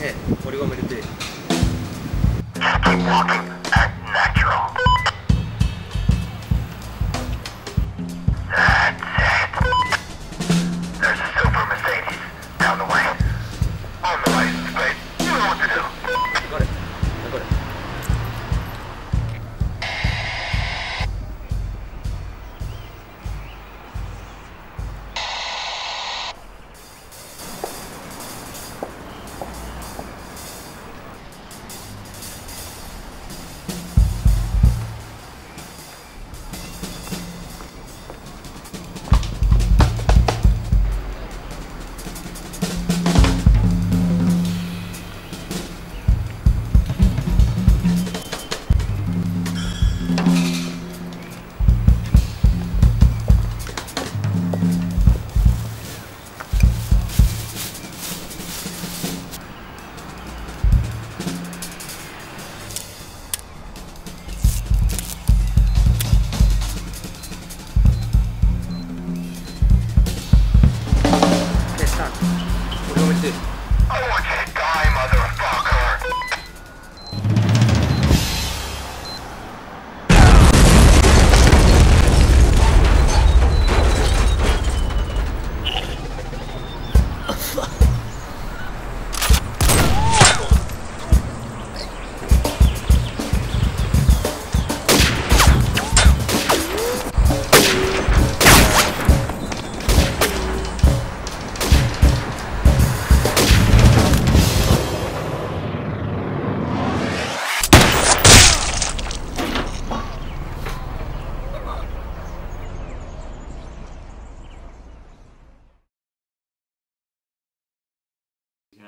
What do you want me to do? Walking. That's it. There's a silver Mercedes. Down the way. On the way. planted.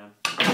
man.